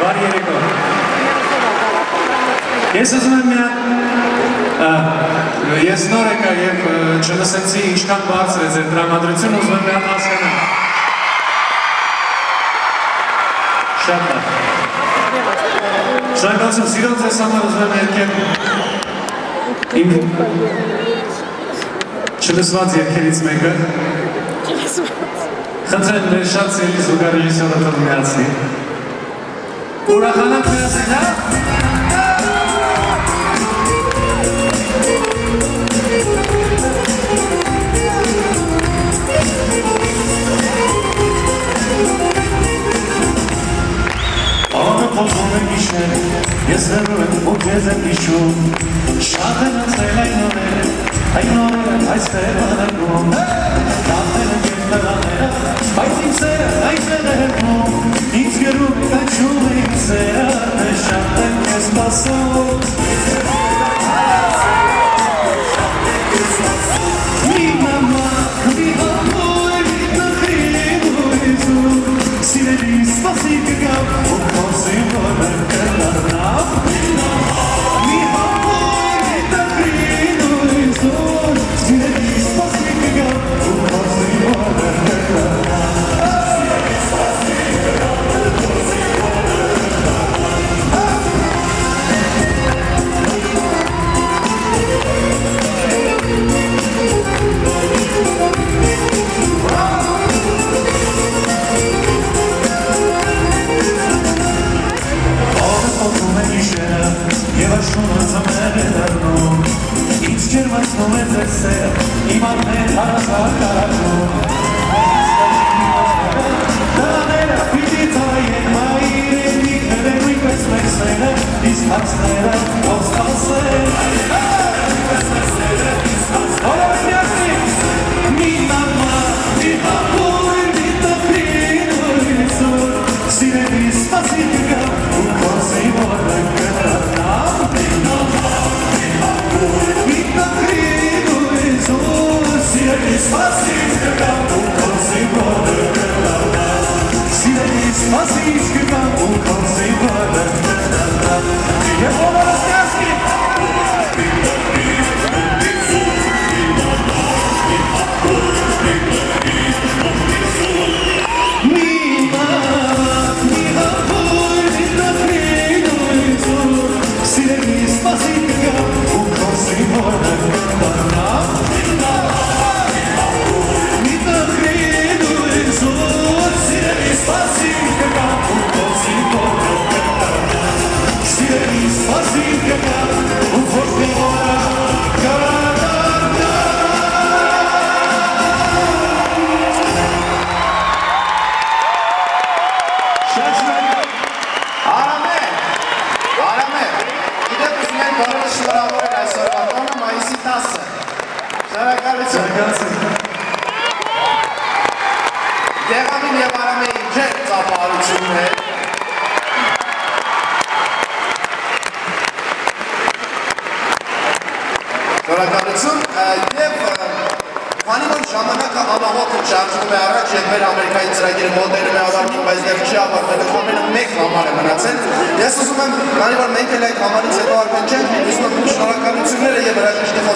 բարի երեկո։ Ես ուզում եմ միան ես նոր եկա եւ չլսեցի ինչքան բարձր է ձեր տրամադրությունը, ուզում եմ միան հասկանալ։ Շատ լավ։ Շնորհակալություն, սիրով ձեզ համար ուզում եմ երկել իմ չլսված երկերից մեկը։ Խնդրեմ մեր շատ սիրելի զուգարեժիսորը թող միացնի։ Ուրախանանք միասին, հա՞։ Անը փոխում եմ իշներ, ես հեռու եմ ու քեզ եմ իշում Շատ եմ ընծել այն օրերը, այն օրերը այստեղ անարգում Դատել եմ ես նրաները, բայց իմ սերը այստեղ է հերվում Ինձ գերում է կաչում ջերմացնում է ձեր սերը Իմ ամեն հարասար կարակում Դաները günah o kalsaydı benden Niye ona Շատ շնորհակալ։ Արամեն, Արամեն, գիտեք ուզում են բոլորը շնորհավոր են այսօրվա տոնը մայիսի 10-ը։ Շնորհակալություն։ Շնորհակալություն։ Դեղամին եւ Արամեի ջեր ծափահարություններ։ Շնորհակալություն եւ անաղոտ շարժվում է առաջ եւ մեր Ամերիկայի ծրագիրը մոտենում է ավարտին, բայց դեռ չի ավարտվել, ամենը մեկ համար է մնացել։ Ես ուզում եմ, քանի որ մենք էլ այդ համարից հետո արդեն չենք, ուզում եմ շնորհակալությունները եւ հրաժեշտի